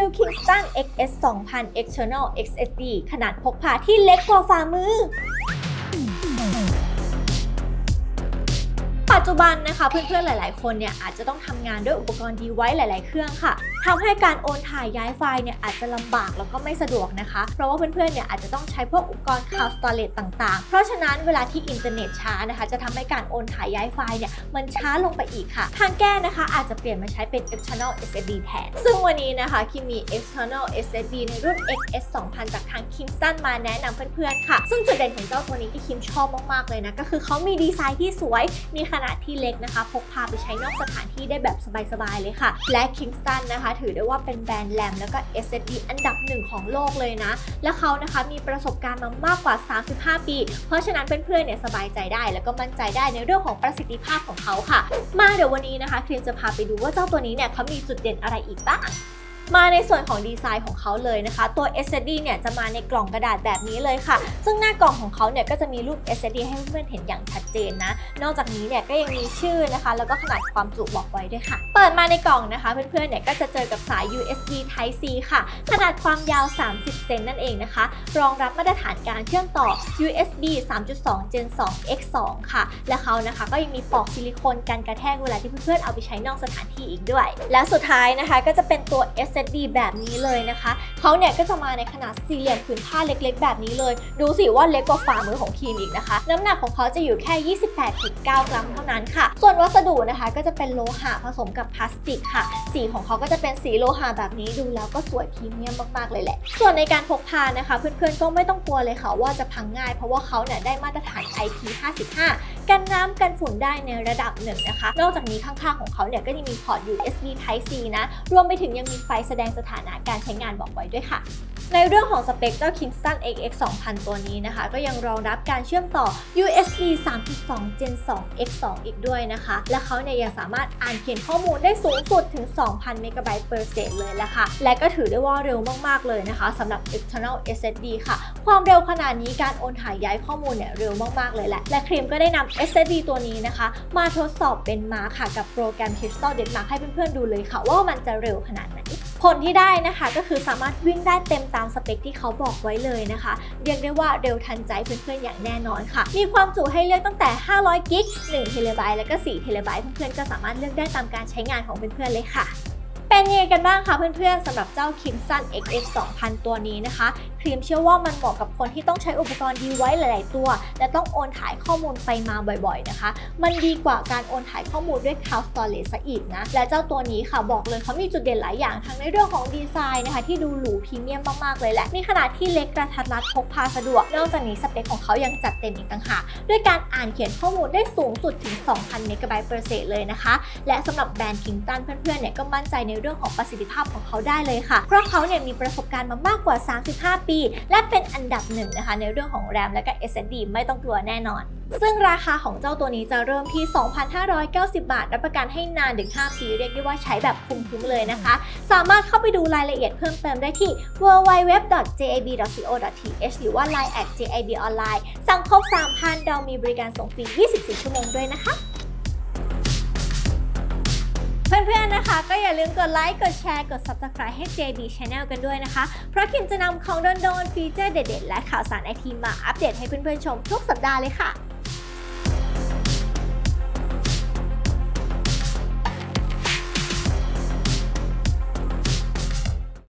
วิว Kingston XS 2000 External SSD ขนาดพกพาที่เล็กกว่าฝ่ามือ ปัจจุบันนะคะเพื่อนๆหลาย ๆ คนเนี่ยอาจจะต้องทำงานด้วยอุปกรณ์ดีไว้หลาย ๆ เครื่องค่ะ ทำให้การโอนถ่ายย้ายไฟล์เนี่ยอาจจะลำบากแล้วก็ไม่สะดวกนะคะ เพราะว่าเพื่อนๆเนี่ยอาจจะต้องใช้พวกอุปกรณ์ cloud storage ต่างๆ เพราะฉะนั้นเวลาที่อินเทอร์เน็ตช้านะคะ จะทำให้การโอนถ่ายย้ายไฟล์เนี่ยมันช้าลงไปอีกค่ะ ทางแก้นะคะอาจจะเปลี่ยนมาใช้เป็น external SSD แทน ซึ่งวันนี้นะคะคิมมี external SSD ในรุ่น XS 2000 จากทาง Kingston มาแนะนำเพื่อนๆค่ะ ซึ่งจุดเด่นของเจ้าตัวนี้ที่คิมชอบมากๆเลยนะก็คือเขามีดีไซน์ที่สวย มีขนาดที่เล็กนะคะ พกพาไปใช้นอกสถานที่ได้แบบสบายๆเลยค่ะ และ Kingston นะคะถือได้ว่าเป็นแบรนด์แลมแล้วก็ s อ d อันดับหนึ่งของโลกเลยนะ และเขานะคะมีประสบการณ์มามากกว่า 35 ปี เพราะฉะนั้นเพื่อนๆเนี่ยสบายใจได้แล้วก็มั่นใจได้ในเรื่องของประสิทธิภาพของเขาค่ะ มาเดี๋ยววันนี้นะคะครีมจะพาไปดูว่าเจ้าตัวนี้เนี่ยเขามีจุดเด่นอะไรอีกบ้าง มาในส่วนของดีไซน์ของเขาเลยนะคะ ตัว SSD เนี่ยจะมาในกล่องกระดาษแบบนี้เลยค่ะ ซึ่งหน้ากล่องของเขาเนี่ยก็จะมีรูป SSD ให้เพื่อนๆเห็นอย่างชัดเจนนะ นอกจากนี้เนี่ยก็ยังมีชื่อนะคะ แล้วก็ขนาดความจุบอกไว้ด้วยค่ะ เปิดมาในกล่องนะคะเพื่อนๆเนี่ยก็จะเจอกับสาย USB Type C ค่ะ ขนาดความยาว 30 เซนนั่นเองนะคะ รองรับมาตรฐานการเชื่อมต่อ USB 3.2 Gen 2 X 2ค่ะ และเขานะคะก็ยังมีปลอกซิลิโคนกันกระแทกเวลาที่เพื่อนๆเอาไปใช้นอกสถานที่อีกด้วย แล้วสุดท้ายนะคะก็จะเป็นตัว SSD ดีแบบนี้เลยนะคะเขาเนี่ยก็จะมาในขนาดสี่เหลี่ยมผืนผ้าเล็กๆ แบบนี้เลย ดูสิว่าเล็กกว่าฝ่ามือของคีมอีกนะคะ น้ำหนักของเขาจะอยู่แค่ 28.9 กรัมเท่านั้นค่ะ ส่วนวัสดุนะคะก็จะเป็นโลหะผสมกับพลาสติกค่ะ สีของเขาก็จะเป็นสีโลหะแบบนี้ดูแล้วก็สวยพรีเมียมมากๆเลยแหละ ส่วนในการพกพานะคะ เพื่อนๆก็ไม่ต้องกลัวเลยค่ะว่าจะพังง่าย เพราะว่าเขาเนี่ยได้มาตรฐาน IP55 กันน้ำกันฝุ่นได้ในระดับหนึ่งนะคะ นอกจากนี้ข้างๆของเขาเนี่ยก็ยังมีพอร์ต USB Type C นะ รวมไปถึงยังมีไฟแสดงสถานะการใช้งานบอกไว้ด้วยค่ะ ในเรื่องของสเปคเจ้า Kingston XX 2000 ตัวนี้นะคะ ก็ยังรองรับการเชื่อมต่อ USB 3.2 Gen 2 X 2 อีกด้วยนะคะ และเขาเนี่ยยังสามารถอ่านเขียนข้อมูลได้สูงสุดถึง 2,000 เมกะไบต์ per second เลยละค่ะ และก็ถือได้ว่าเร็วมาก ๆ เลยนะคะสำหรับ external SSD ค่ะ ความเร็วขนาดนี้การโอนถ่ายย้ายข้อมูลเนี่ยเร็วมาก ๆ เลยแหละ และครีมก็ได้นำ SSD ตัวนี้นะคะ มาทดสอบเป็นมาค่ะกับโปรแกรม CrystalDiskMark ให้เพื่อน ๆ ดูเลยค่ะ ว่ามันจะเร็วขนาดไหน ผลที่ได้นะคะก็คือสามารถวิ่งได้เต็มตามสเปคที่เขาบอกไว้เลยนะคะ เรียกได้ว่าเร็วทันใจเพื่อนๆอย่างแน่นอนค่ะ มีความจุให้เลือกตั้งแต่ 500 กิ๊ก 1 เทราไบต์ และก็ 4 เทราไบต์ เพื่อนๆก็สามารถเลือกได้ตามการใช้งานของเพื่อนๆเลยค่ะ เป็นยังไงกันบ้างคะเพื่อนๆสำหรับเจ้า Kingston XS 2000 ตัวนี้นะคะ คิมเชื่อว่ามันเหมาะกับคนที่ต้องใช้อุปกรณ์ดีไว้หลาย ๆ ตัว และต้องโอนถ่ายข้อมูลไปมาบ่อยๆนะคะ มันดีกว่าการโอนถ่ายข้อมูลด้วย Cloud Storage ซะอีกนะ และเจ้าตัวนี้ค่ะบอกเลยเขามีจุดเด่นหลายอย่างทั้งในเรื่องของดีไซน์นะคะ ที่ดูหรูพรีเมียมมากๆเลยแหละมีขนาดที่เล็กกระทัดรัดพกพาสะดวก นอกจากนี้สเปคของเขายังจัดเต็มอีกต่างหากด้วยการอ่านเขียนข้อมูลได้สูงสุดถึง 2,000 เมกะไบต์ per second เลยนะคะ และสำหรับแบรนด์ Kingston เพื่อนๆเนี่ยก็มั่นใจในเรื่องของประสิทธิภาพของเขาได้เลยค่ะ เพราะเขาเนี่ยมีประสบการณ์มามากกว่า 35 ปี และเป็นอันดับหนึ่งนะคะในเรื่องของแรมและก็ SSD ไม่ต้องกลัวแน่นอนซึ่งราคาของเจ้าตัวนี้จะเริ่มที่ 2,590 บาท รับประกันให้นานถึง 5 ปี เรียกได้ว่าใช้แบบคุ้มๆเลยนะคะ สามารถเข้าไปดูรายละเอียดเพิ่มเติมได้ที่ www.jab.co.th หรือว่า line at jab online สั่งครบ 3,000 เรามีบริการส่งฟรี 24 ชั่วโมงด้วยนะคะ เพื่อนๆนะคะ ก็อย่าลืมกดไลค์กดแชร์กด Subscribe ให้ JB Channel กันด้วยนะคะ เพราะคิมจะนำของโดนๆฟีเจอร์เด็ดๆ และข่าวสารไอทีมาอัปเดตให้เพื่อนๆชมทุกสัปดาห์เลยค่ะ